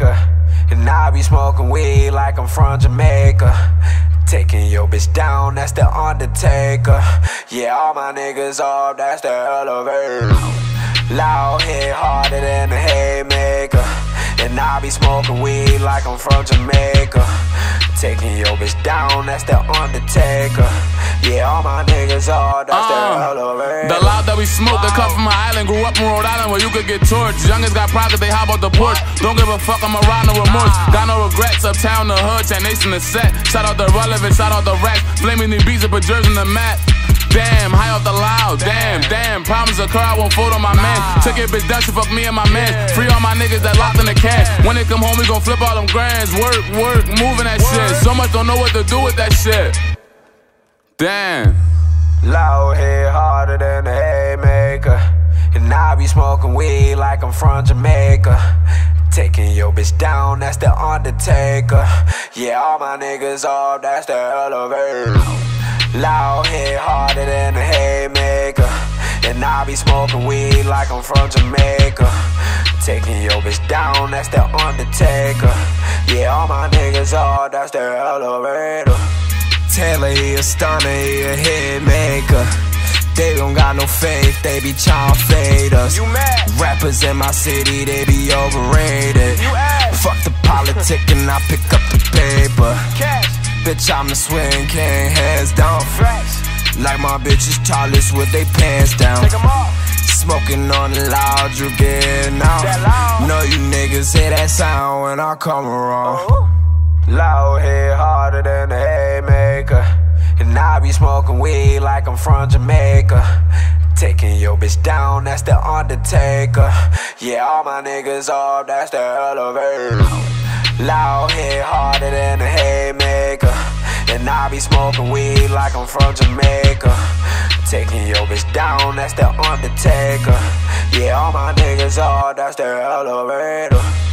harder than a haymaker. And I be smoking weed like I'm from Jamaica. Taking your bitch down, that's the Undertaker. Yeah, all my niggas up, that's the elevator. Loud hit harder than a haymaker. And I be smoking weed like I'm from Jamaica. Taking your bitch down, that's the Undertaker. Yeah, all my niggas are, that's the Uh, elevator. The loud that we smoke, they come from an island. Grew up in Rhode Island where you could get torched. Youngest got private, they hop out the porch. Don't give a fuck, I'm around no remorse. Got no regrets, uptown, the hood, Champ Nation, the set. Shout out the relevant, shout out the racks. Blaming the beats and put jerseys in the mat. Damn, high off the loud, damn, damn. Problems occur, I won't fold on my man. Took it, bitch, down, she fuck me and my man. Free all my niggas that locked in the cash. When they come home, we gon' flip all them grands. Work, work, moving that shit. So much don't know what to do with that shit. Damn. Smoking weed like I'm from Jamaica. Taking your bitch down, that's the Undertaker. Yeah, all my niggas up, that's the elevator. Loud hit harder than a haymaker. And I be smoking weed like I'm from Jamaica. Taking your bitch down, that's the Undertaker. Yeah, all my niggas up, that's the elevator. Taylor, he a stunner, he a hit maker. They don't got no faith, they be tryna fade us. You mad? Rappers in my city, they be overrated. You ass. Fuck the politic and I pick up the paper. Cash, Bitch, I'm the swing king, hands down. facts, Like my bitches tallest with they pants down. take off. Smoking on the loud, you getting out. Loud. Know you niggas hear that sound when I come around. Ooh. Loud hit harder than the haymaker. I'm from Jamaica. Taking your bitch down, that's the Undertaker. Yeah, all my niggas up, that's the elevator. Loud hit harder than a haymaker. And I be smoking weed like I'm from Jamaica. Taking your bitch down, that's the Undertaker. Yeah, all my niggas up, that's the elevator.